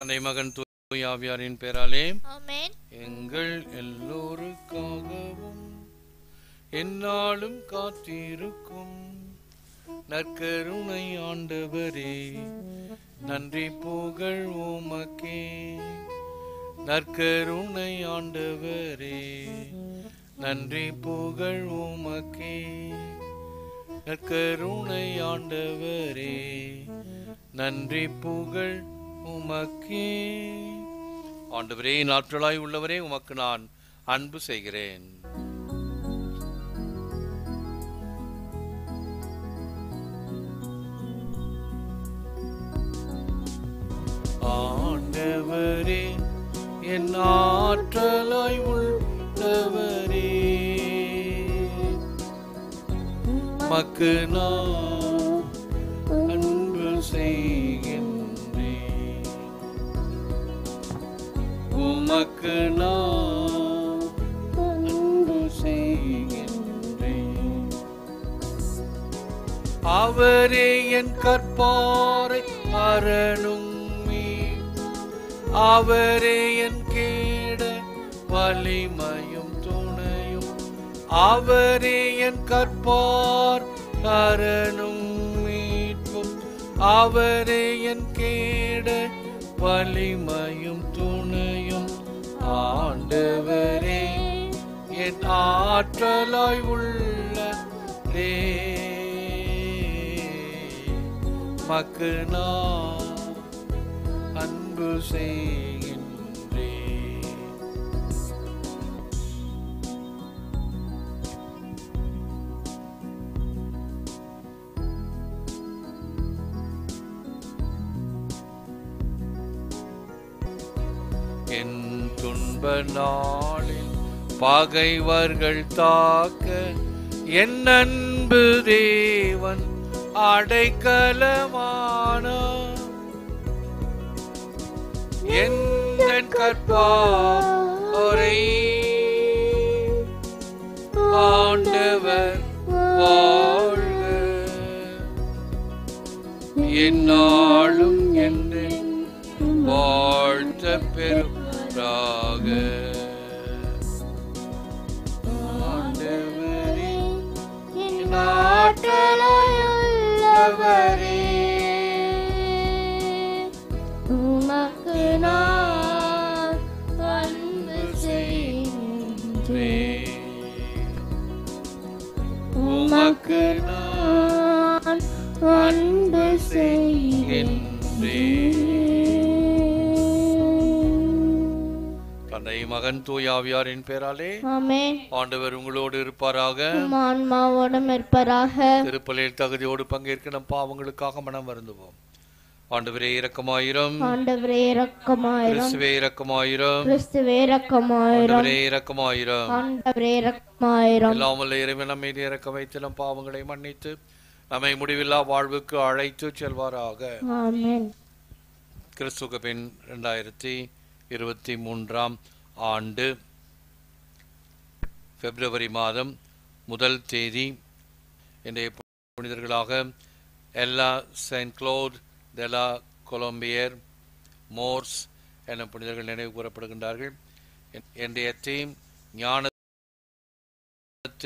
தந்தை மகன் தூய் ஆவியாரின் பேராலே எங்கள் எல்லோருக்காகவும் என்னாலும் காத்திருக்கும் நற்கருணை ஆண்டவரே நன்றி புகழ் உமக்கே. நற்கருணை ஆண்டவரே நன்றி புகழ் உமக்கே. நற்கருணை ஆண்டவரே நன்றி புகழ் உமக்கே. ஆண்டவரே நாற்றலாய் உள்ளவரே உமக்கு நான் அன்பு செய்கிறேன். ஆண்டவரே என் ஆற்றலாய் உள்ளவரே. மக்கு நான் உமக்கு நான் அன்பு செய்கின்றேன். அவரே என் கற்பாரை அரணும் அவரே என் கேட வலிமையும் துணையும். அவரே என் கற்பார் அரணும் மீட்பும். அவரே என் கேட வலிமையும் ஆண்டவரே என் ஆற்றலாய் உள்ள மக்கு நான் அன்பு செய்கின்றேன் நாளில் பகைவர்கள் தாக்க என் அன்பு தேவன் அடைக்கலமான? என் கற்பா உமக்கு நான் அன்பு தந்தை மகன் தூயாவியாரின் பேராலே ஆமென். ஆண்டவர் உங்களோடு இருப்பாராக. ஆன்மாவோடும் இருப்பராக. திருப்பலில் தகுதியோடு பங்கேற்க நம் பாவங்களுக்காக மனம் வருந்துவோம். ஆண்டவரே இரக்கமாயிரம். ஆண்டவரே இரக்கமாயிரம். கிறிஸ்துவே இரக்கமாயிரம். கிறிஸ்துவே இரக்கமாயிரம். ஆண்டவரே இரக்கமாயிரம். ஆண்டவரே இரக்கமாயிரம். எல்லாம் வல்ல இறைவன் நம்மை இறக்க வைத்து நம் பாவங்களை மன்னித்து நம்மை முடிவில்லா வாழ்வுக்கு அழைத்து செல்வாராக. ஆமென். கிறிஸ்துவ பின் ரெண்டாயிரத்தி இருபத்தி மூன்றாம் ஆண்டு பிப்ரவரி மாதம் முதல் தேதி இன்றைய புனிதர்களாக எல்லா saint Claude de la Colombiere Morse என புனிதர்கள் நினைவு கூறப்படுகின்றார்கள். என்- இன்றைய தீம் ஞானத்தின்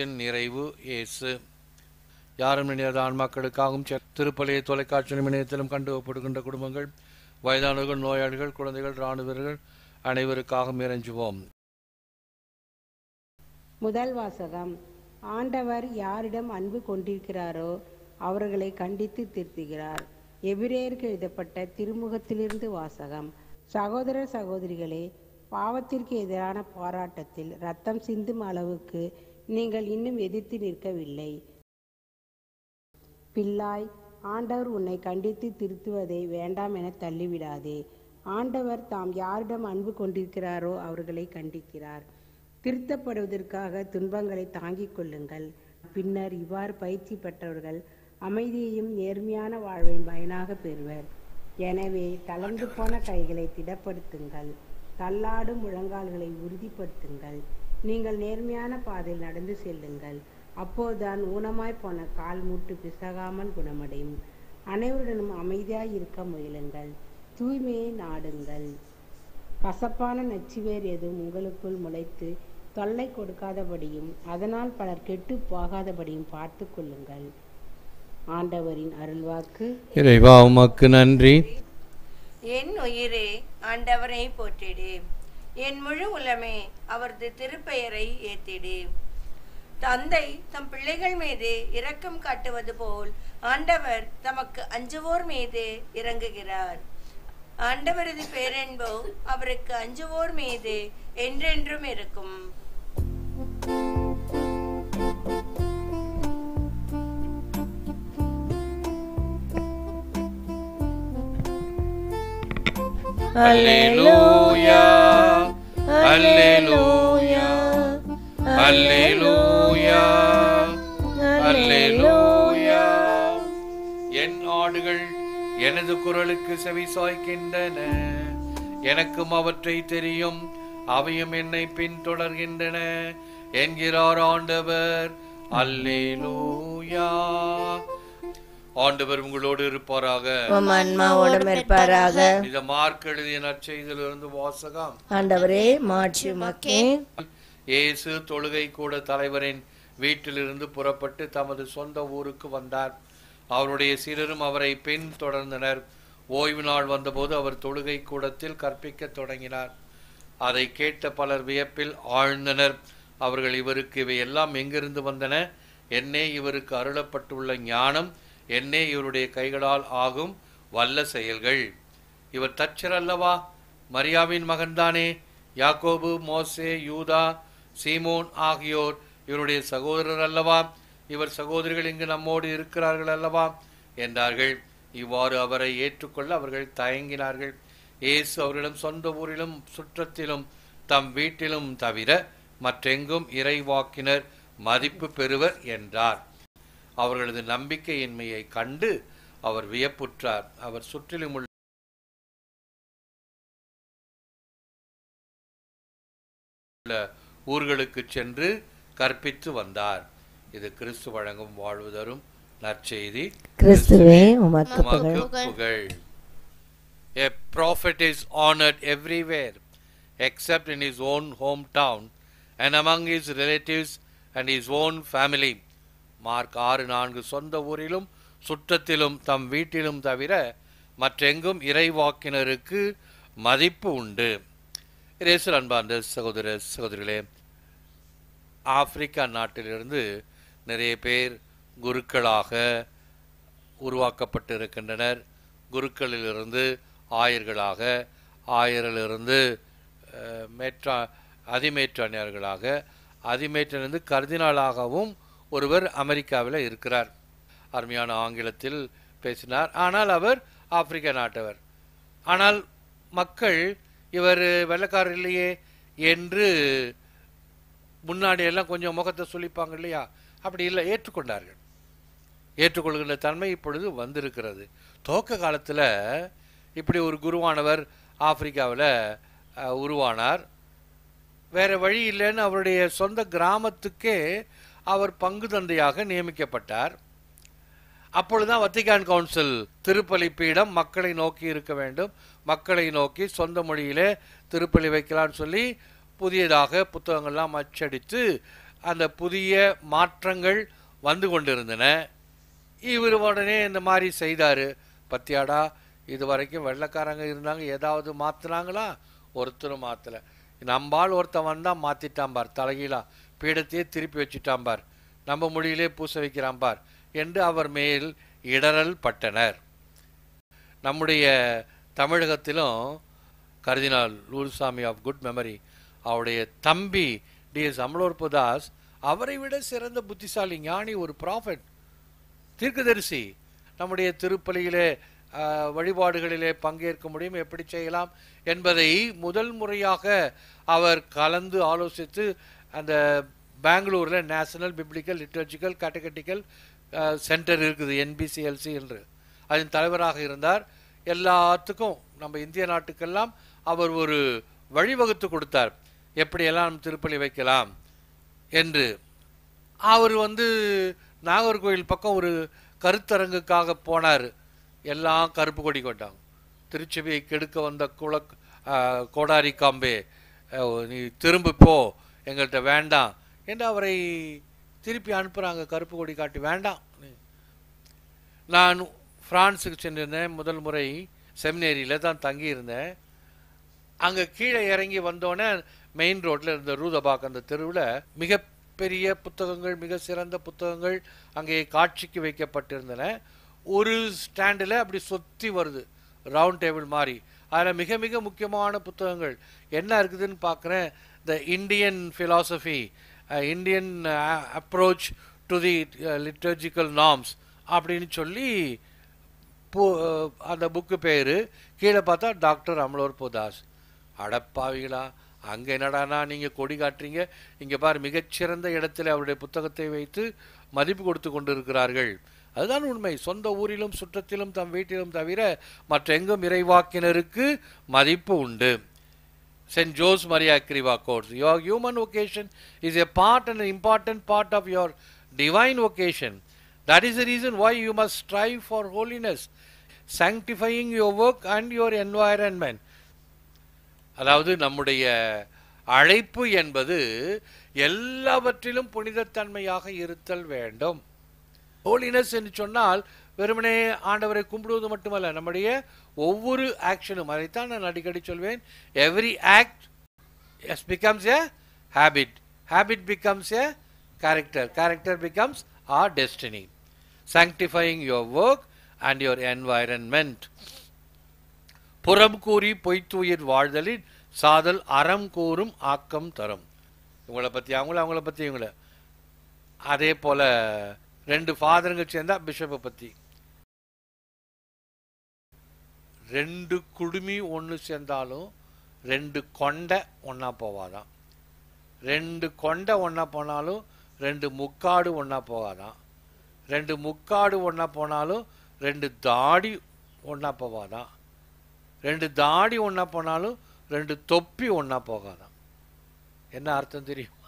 நிறைவு இயேசு. யாரும் நினையாத ஆன்மாக்களுக்காகவும் செ- திருப்பலியை தொலைக்காட்சி கண்டு ஒப்படுகின்ற குடும்பங்கள் வயதானவர்கள் நோயாளிகள் குழந்தைகள் இராணுவர்கள் அனைவருக்காகவும் இறைஞ்சுவோம். முதல் வாசகம். ஆண்டவர் யாரிடம் அன்பு கொண்டிருக்கிறாரோ அவர்களை கண்டித்து திருத்துகிறார். எபிரேயருக்கு எழுதப்பட்ட திருமுகத்திலிருந்து வாசகம். சகோதர சகோதரிகளே பாவத்திற்கு எதிரான போராட்டத்தில் ரத்தம் சிந்தும் அளவுக்கு நீங்கள் இன்னும் எதிர்த்து நிற்கவில்லை. பிள்ளாய் ஆண்டவர் உன்னை கண்டித்து திருத்துவதை வேண்டாம் என தள்ளிவிடாதே. ஆண்டவர் தாம் யாரிடம் அன்பு கொண்டிருக்கிறாரோ அவர்களை கண்டிக்கிறார். திருத்தப்படுவதற்காக துன்பங்களை தாங்கிக் கொள்ளுங்கள். பின்னர் இவ்வாறு பயிற்சி பெற்றவர்கள் அமைதியையும் நேர்மையான வாழ்வையும் பயனாக பெறுவர். எனவே தளர்ந்து போன கைகளை திடப்படுத்துங்கள். தள்ளாடும் முழங்கால்களை உறுதிப்படுத்துங்கள். நீங்கள் நேர்மையான பாதையில் நடந்து செல்லுங்கள். அப்போதுதான் ஊனமாய் போன கால் மூட்டு பிசகாமல் குணமடையும். அனைவருடனும் அமைதியாய் இருக்க முயலுங்கள். தூய்மையை நாடுங்கள். கசப்பான நச்சுவேர் எதுவும் உங்களுக்குள் முளைத்து தொல்லை கொடுக்காதபடியும் அதனால் பலர் கெட்டு போகாதபடியும் பார்த்து கொள்ளுங்கள். ஆண்டவரின் அருள்வாக்கு. இறைவா உமக்கு நன்றி. என் உயிரே ஆண்டவரை போற்றிடு. என் முழு உலமே அவரது திருப்பெயரை ஏத்திடு. தந்தை தம் பிள்ளைகள் மீது இரக்கம் காட்டுவது போல் ஆண்டவர் தமக்கு அஞ்சுவோர் மீது இறங்குகிறார். ஆண்டவரது பேரன்போ அவருக்கு அஞ்சுவோர் மீது என்றென்றும் இருக்கும். Aleluya, aleluya, aleluya, aleluya. என் ஆடுகள் எனது குரலுக்கு செவி சாய்க்கின்றன. எனக்கும் அவற்றை தெரியும். அவையும் என்னை பின்தொடர்கின்றன. என்கிறார் ஆண்டவர். அல்லேலூயா ஆண்டவர் உங்களோடு இருப்பாராக. உம் ஆன்மாவோடும் இருப்பாராக. இந்த மார்க் எழுதிய நற்செய்தியிலிருந்து வாசகம். ஆண்டவரே மாட்சி உமக்கே. இயேசு தொழுகை கூட தலைவரின் வீட்டிலிருந்து புறப்பட்டு தமது சொந்த ஊருக்கு வந்தார். அவருடைய சீடரும் அவரை பின் தொடர்ந்தனர். ஓய்வு நாள் வந்தபோது அவர் தொழுகை கூடத்தில் கற்பிக்கத் தொடங்கினார். அதை கேட்ட பலர் வியப்பில் ஆழ்ந்தனர். அவர்கள் இவருக்கு இவை எல்லாம் எங்கிருந்து வந்தன? என்னே இவருக்கு அருளப்பட்டுள்ள ஞானம் என்னே இவருடைய கைகளால் ஆகும் வல்ல செயல்கள். இவர் தச்சர் அல்லவா மரியாவின் மகன்தானே. யாக்கோபு மோசே யூதா சீமோன் ஆகியோர் இவருடைய சகோதரர் அல்லவா? இவர் சகோதரிகள் இங்கு நம்மோடு இருக்கிறார்கள் அல்லவா? என்றார்கள். இவ்வாறு அவரை ஏற்றுக்கொள்ள அவர்கள் தயங்கினார்கள். இயேசு அவரிடம் சொந்த ஊரிலும் சுற்றத்திலும் தம் வீட்டிலும் தவிர மற்றெங்கும் இறைவாக்கினர் மதிப்பு பெறுவர் என்றார். அவர்களது நம்பிக்கையின்மையை கண்டு அவர் வியப்புற்றார். அவர் சுற்றிலும் உள்ள ஊர்களுக்கு சென்று கற்பித்து வந்தார். இது கிறிஸ்து வழங்கும் வாழ்வு தரும் நற்செய்தி. கிறிஸ்துவே உமக்கு புகழ். A prophet is honored everywhere except in his own hometown and among his relatives and his own family. Mark ஆறு நான்கு சொந்த ஊரிலும் சுற்றத்திலும் தம் வீட்டிலும் தவிர மற்றெங்கும் இறைவாக்கினருக்கு மதிப்பு உண்டு. இரேசு அன்பார்ந்த சகோதர சகோதரிகளே ஆப்பிரிக்கா நாட்டிலிருந்து நிறைய பேர் குருக்களாக உருவாக்கப்பட்டிருக்கின்றனர். குருக்களிலிருந்து ஆயர்களாக ஆயரிலிருந்து மேற்றா அதிமேற்றானியர்களாக அதிமேற்றிலிருந்து கர்தினாலாகவும் ஒருவர் அமெரிக்காவில் இருக்கிறார். அருமையான ஆங்கிலத்தில் பேசினார். ஆனால் அவர் ஆப்பிரிக்க நாட்டவர். ஆனால் மக்கள் இவர் வெள்ளக்காரர் இல்லையே என்று முன்னாடியெல்லாம் கொஞ்சம் முகத்தை சொல்லிப்பாங்க இல்லையா? அப்படி இல்லை ஏற்றுக்கொண்டார்கள். ஏற்றுக்கொள்கின்ற தன்மை இப்பொழுது வந்திருக்கிறது. துவக்க காலத்தில் இப்படி ஒரு குருவானவர் ஆப்பிரிக்காவில் உருவானார். வேற வழி இல்லைன்னு அவருடைய சொந்த கிராமத்துக்கே அவர் பங்கு தந்தையாக நியமிக்கப்பட்டார். அப்பொழுதுதான் வத்திகான் கவுன்சில் திருப்பலி பீடம் மக்களை நோக்கி இருக்க வேண்டும். மக்களை நோக்கி சொந்த மொழியிலே திருப்பலி வைக்கலாம்னு சொல்லி புதியதாக புத்தகங்கள்லாம் அச்சடித்து அந்த புதிய மாற்றங்கள் வந்து கொண்டிருந்தன. இவர் உடனே இந்த மாதிரி செய்தார். பத்தியாடா இது வரைக்கும் வெள்ளக்காரங்க இருந்தாங்க ஏதாவது மாற்றினாங்களா ஒருத்தரும் மாற்றலை நம்பால் ஒருத்தன் வந்தால் மாற்றிட்டான் பார் தலைகீழா. பீடத்தையே திருப்பி வச்சுட்டான் பார். நம்ம மொழியிலே பூச வைக்கிறான் பார் என்று அவர் மேல் இடரல் பட்டனர். நம்முடைய தமிழகத்திலும் கர்தினால் லூல்சாமி ஆஃப் குட் மெமரி அவருடைய தம்பி டி எஸ் அமலோற்பதாஸ் அவரை விட சிறந்த புத்திசாலி ஞானி ஒரு ப்ராஃபட் தீர்க்கதரிசி. நம்முடைய திருப்பலியிலே வழிபாடுகளிலே பங்கேற்க முடியும் எப்படி செய்யலாம் என்பதை முதல் முறையாக அவர் கலந்து ஆலோசித்து அந்த பெங்களூரில் national biblical liturgical catechetical centre இருக்குது என்பிசிஎல்சி என்று. அதன் தலைவராக இருந்தார். எல்லாத்துக்கும் நம்ம இந்திய நாட்டுக்கெல்லாம் அவர் ஒரு வழிவகுத்து கொடுத்தார். எப்படியெல்லாம் நம்ம திருப்பலி வைக்கலாம் என்று. அவர் வந்து நாகர்கோவில் பக்கம் ஒரு கருத்தரங்குக்காக போனார். எல்லாம் கருப்பு கொடி கொண்டாங்க. திருச்சபையை கெடுக்க வந்த குள கோடாரி காம்பே நீ திரும்பி போ. எங்கள்கிட்ட வேண்டாம் என்று அவரை திருப்பி அனுப்புகிறாங்க கருப்பு கொடி காட்டி. வேண்டாம். நான் ஃப்ரான்ஸுக்கு சென்றிருந்தேன். முதல் முறை செமினேரியில் தான் தங்கியிருந்தேன். அங்கே கீழே இறங்கி வந்தோடனே மெயின் ரோட்டில் இருந்த ரூதபாக் அந்த தெருவில் மிகப்பெரிய புத்தகங்கள் மிக சிறந்த புத்தகங்கள் அங்கே காட்சிக்கு வைக்கப்பட்டிருந்தன. ஒரு ஸ்டாண்டில் அப்படி சொத்தி வருது ரவுண்ட் டேபிள் மாதிரி அதில் மிக மிக முக்கியமான புத்தகங்கள். என்ன இருக்குதுன்னு பார்க்குறேன் the Indian philosophy Indian approach to the liturgical norms அப்படின்னு சொல்லி அந்த புக்கு பேர். கீழே பார்த்தா டாக்டர் அமலோர் போதாஸ். அடப்பாவிகளா அங்கே என்னடானா நீங்கள் கொடி காட்டுறீங்க? இங்கே பாரு மிகச்சிறந்த இடத்துல அவருடைய புத்தகத்தை வைத்து மதிப்பு கொடுத்து கொண்டிருக்கிறார்கள். அதுதான் உண்மை. சொந்த ஊரிலும் சுற்றத்திலும் தம் வீட்டிலும் தவிர மற்ற எங்கும் இறைவாக்கினருக்கு மதிப்பு உண்டு. St. Jose Maria Kriva quotes, Your human vocation is a part and an important part of your divine vocation. That is the reason why you must strive for holiness, sanctifying your work and your environment. அதாவது நம்முடைய அழைப்பு என்பது எல்லாவற்றிலும் புனிதத்தன்மையாக இருத்தல் வேண்டும் holiness என்று சொன்னால் வெறுமனே ஆண்டவரை கும்பிடுவது மட்டுமல்ல நம்முடைய ஒவ்வொரு ஆக்ஷனும் அதைத்தான் நான் அடிக்கடி சொல்வேன். Every act is becomes a habit habit becomes a character character becomes our destiny sanctifying your work and your environment புறம் கூறி பொய்த்துயிர் வாழ்தலின் சாதல் அறம் கூறும் ஆக்கம் தரும். இவங்களை பற்றி அவங்கள அவங்கள பற்றி இவங்கள. அதே போல் ரெண்டு ஃபாதருங்க சேர்ந்தா பிஷப்பை பற்றி ரெண்டு குடுமி ஒன்று சேர்ந்தாலும் ரெண்டு கொண்டை ஒன்றா போவாதான். ரெண்டு கொண்டை ஒன்றா போனாலும் ரெண்டு முக்காடு ஒன்றா போகாதான் ரெண்டு முக்காடு ஒன்றா போனாலும் ரெண்டு தாடி ஒன்றா போவாதான். ரெண்டு தாடி ஒன்றா போனாலும் ரெண்டு தொப்பி ஒன்றா போகாதான். என்ன அர்த்தம் தெரியும்?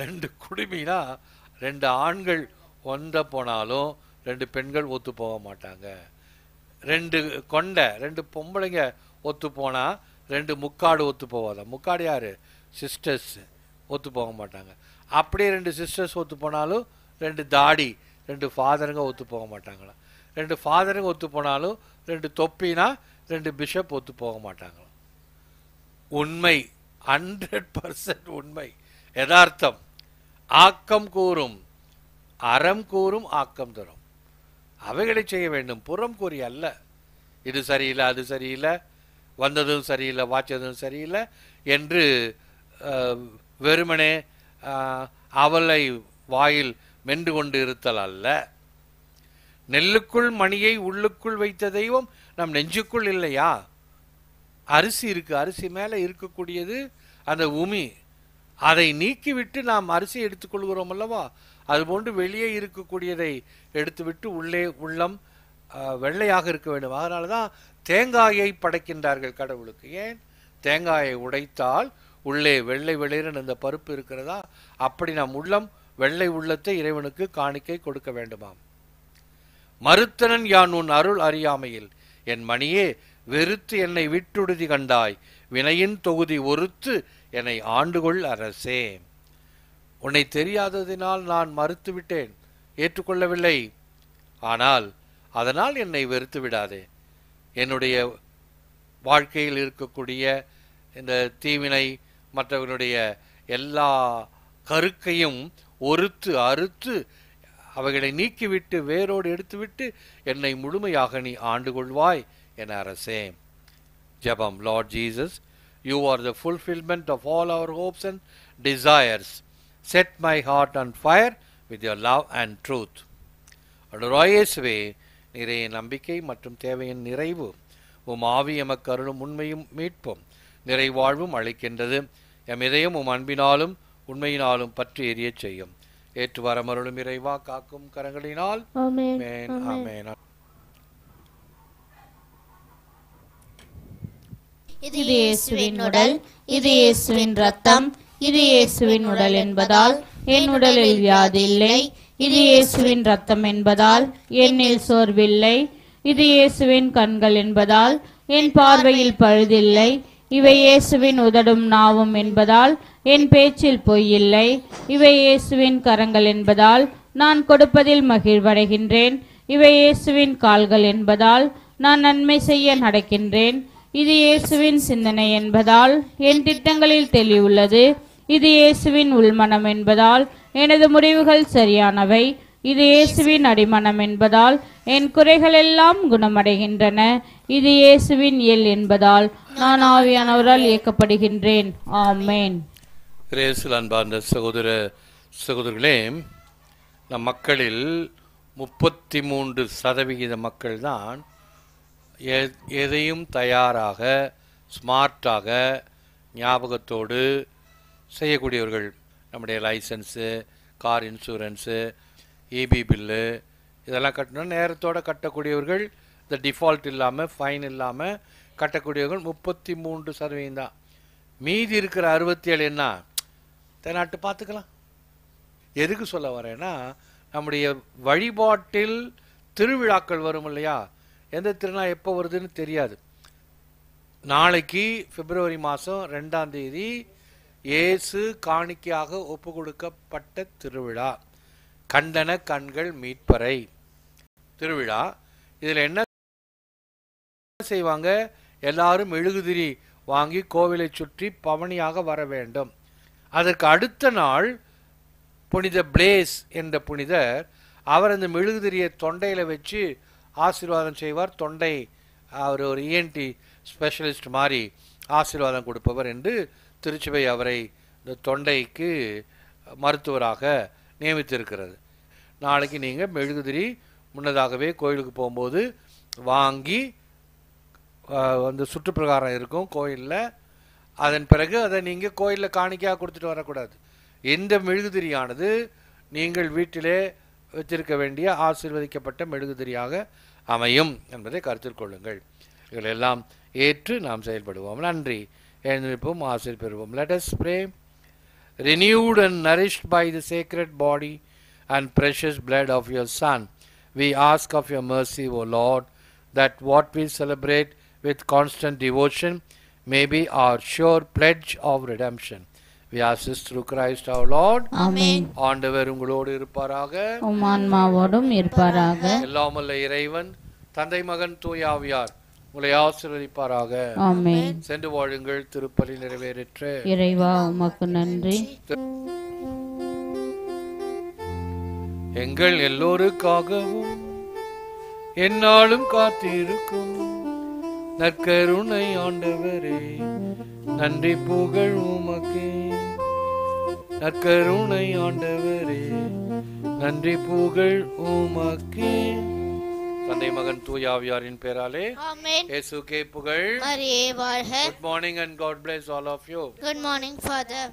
ரெண்டு குடுமினா ரெண்டு ஆண்கள் ஒன்ற போனாலும் ரெண்டு பெண்கள் ஒத்து போக மாட்டாங்க. ரெண்டு கொண்டை ரெண்டு பொம்பளைங்க ஒத்து போனால் ரெண்டு முக்காடு ஒத்து போவாதா? முக்காடு யார்? சிஸ்டர்ஸ் ஒத்து போக மாட்டாங்க. அப்படியே ரெண்டு சிஸ்டர்ஸ் ஒத்து போனாலும் ரெண்டு தாடி ரெண்டு ஃபாதருங்க ஒத்து போக மாட்டாங்களாம் ரெண்டு ஃபாதருங்க ஒத்து போனாலும் ரெண்டு தொப்பினா ரெண்டு பிஷப் ஒத்து போக மாட்டாங்களாம் உண்மை ஹண்ட்ரட் பர்சன்ட் உண்மை. யதார்த்தம். ஆக்கம் கூறும். அறம் கூறும் ஆக்கம் தரும். அவைகளை செய்ய வேண்டும். புறம் கூறி அல்ல. இது சரியில்லை அது சரியில்லை வந்ததும் சரியில்லை வாய்ச்சதும் சரியில்லை என்று வெறுமனே அவலை வாயில் மென்று கொண்டு இருத்தல் அல்ல. நெல்லுக்குள் மணியை உள்ளுக்குள் வைத்த தெய்வம் நம் நெஞ்சுக்குள் இல்லையா? அரிசி இருக்கு அரிசி மேலே இருக்கக்கூடியது அந்த உமி. அதை நீக்கிவிட்டு நாம் அரிசி எடுத்துக்கொள்கிறோம் அல்லவா? அதுபோன்று வெளியே இருக்கக்கூடியதை எடுத்துவிட்டு உள்ளே உள்ளம் வெள்ளையாக இருக்க வேண்டும். அதனால தான் தேங்காயை படைக்கின்றார்கள் கடவுளுக்கு. ஏன்? தேங்காயை உடைத்தால் உள்ளே வெள்ளை வெளிரன் இந்த பருப்பு இருக்கிறதா? அப்படி நாம் உள்ளம் வெள்ளை உள்ளத்தை இறைவனுக்கு காணிக்கை கொடுக்க வேண்டுமாம். மறுத்தனன் யான் உன் அருள் அறியாமையில்? என் மணியே வெறுத்து என்னை விட்டுடுதி கண்டாய். வினையின் தொகுதி ஒருத்து என்னை ஆண்டுகொள் அரசே. உன்னை தெரியாததினால் நான் மறுத்துவிட்டேன். ஏற்றுக்கொள்ளவில்லை. ஆனால் அதனால் என்னை வெறுத்து விடாதே. என்னுடைய வாழ்க்கையில் இருக்கக்கூடிய இந்த தீவினை மற்றவர்களுடைய எல்லா கருக்கையும் ஒருத்து அறுத்து அவைகளை நீக்கிவிட்டு வேரோடு எடுத்துவிட்டு என்னை முழுமையாக நீ ஆண்டு கொள்வாய் என அரசே. ஜெபம் Lord Jesus you are the fulfilment of all our hopes and desires set my heart and fire with your love and truth ராயேசுவே நிறைய நம்பிக்கை மற்றும் தேவையின் நிறைவு. உம் ஆவி எமக்கு அருளும் உண்மையும் மீட்பும். நிறைவாழ்வும் அளிக்கின்றது. எம் இதயம் உம் அன்பினாலும் உண்மையினாலும் பற்றி எரியச் செய்யும். ஏற்று வரமருளும் இறைவா காக்கும் கரங்களினால். ஆமென். ஆமென். இது இயேசுவின் உடல் இது இயேசுவின் ரத்தம் இது இயேசுவின் உடல் என்பதால் என் உடலில் வியாதி இல்லை. இது இயேசுவின் ரத்தம் என்பதால் என்னில் சோர்வில்லை. இது இயேசுவின் கண்கள் என்பதால் என் பார்வையில் பழுதில்லை. இவை இயேசுவின் உதடும் நாவும் என்பதால் என் பேச்சில் பொய்யில்லை. இவை இயேசுவின் கரங்கள் என்பதால் நான் கொடுப்பதில் மகிழ்வடைகின்றேன். இவை இயேசுவின் கால்கள் என்பதால் நான் நன்மை செய்ய நடக்கின்றேன். இது இயேசுவின் சிந்தனை என்பதால் என் திட்டங்களில் தெளிவுள்ளது. இது இயேசுவின் உள்மனம் என்பதால் எனது முடிவுகள் சரியானவை. இது இயேசுவின் அடிமனம் என்பதால் என் குறைகள் எல்லாம் குணமடைகின்றன. இது இயேசுவின் எல் என்பதால் நான் ஆவியானவரால் இயக்கப்படுகின்றேன். ஆமேன். கிரேசில் அன்பார்ந்த சகோதர சகோதரர்களே நம் மக்களில் முப்பத்தி மூன்று சதவிகித மக்கள் தான் எதையும் தயாராக ஸ்மார்ட்டாக ஞாபகத்தோடு செய்யக்கூடியவர்கள். நம்முடைய licence car insurance EB bill இதெல்லாம் கட்டணும் நேரத்தோடு கட்டக்கூடியவர்கள் இந்த டிஃபால்ட் இல்லாமல் ஃபைன் இல்லாமல் கட்டக்கூடியவர்கள் முப்பத்தி மூன்று சதவீதம் தான். மீதி இருக்கிற அறுபத்தி ஏழு என்ன? தென்னாட்டு பார்த்துக்கலாம். எதுக்கு சொல்ல வரேன்னா நம்முடைய வழிபாட்டில் திருவிழாக்கள் வரும் இல்லையா? எந்த திருநாள் எப்போ வருதுன்னு தெரியாது. நாளைக்கு பிப்ரவரி மாதம் ரெண்டாம் தேதி இயேசு காணிக்கையாக ஒப்பு கொடுக்கப்பட்ட திருவிழா. கண்டன கண்கள் மீட்பறை திருவிழா. இதில் என்ன செய்வாங்க? எல்லாரும் மெழுகுதிரி வாங்கி கோவிலை சுற்றி பவனியாக வர வேண்டும். அதற்கு அடுத்த நாள் புனித பிளேஸ் என்ற புனிதர் அவர் அந்த மெழுகுதிரியை தொண்டையில் வச்சு ஆசீர்வாதம் செய்வார். தொண்டை அவர் ஒரு இஎன்டி ஸ்பெஷலிஸ்ட் மாதிரி ஆசீர்வாதம் கொடுப்பவர் என்று திருச்சபை அவரை இந்த தொண்டைக்கு மருத்துவராக நியமித்திருக்கிறது. நாளைக்கு நீங்கள் மெழுகுதிரி முன்னதாகவே கோயிலுக்கு போகும்போது வாங்கி அந்த சுற்றுப்பிரகாரம் இருக்கும் கோயிலில். அதன் பிறகு அதை நீங்கள் கோயிலில் காணிக்கையாக கொடுத்துட்டு வரக்கூடாது. எந்த மெழுகுதிரியானது நீங்கள் வீட்டிலே வச்சிருக்க வேண்டிய ஆசீர்வதிக்கப்பட்ட மெழுகுதிரியாக அமையும் என்பதை கருத்தில் கொள்ளுங்கள் இவைகள் எல்லாம் ஏற்று நாம் செயல்படுவோம் நன்றி எழுந்திருப்போம் ஆசிர் பெறுவோம் let us pray renewed and nourished by the sacred body and precious blood of your Son, we ask of your mercy, O Lord, that what we celebrate with constant devotion may be our sure pledge of redemption. We ask this through Christ our Lord. ஆமென் ஆண்டவர் உங்களோடு இருப்பாராக. உம் ஆன்மாவோடும் இருப்பாராக. எல்லாமல்ல இறைவன் தந்தை மகன் தூயாவியார் உங்களை ஆசீர்வதிப்பாராக. ஆமென். சென்று வாழுங்கள் திருப்பலி நிறைவேறிற்று. இறைவா உமக்கு நன்றி. எங்கள் எல்லோருக்காகவும் என்னாலும் காத்திருக்கும் நற்கருணை ஆண்டவரே. நன்றி புகழ் உமக்கே. நற்கருணை ஆண்டவரே. நன்றி புகழ் உமக்கே. தந்தை மகன் தூயாவியாரின் பேராலே. இயேசுக்கே புகழ். மரியே வாழ்க. Good morning and God bless all of you. Good morning father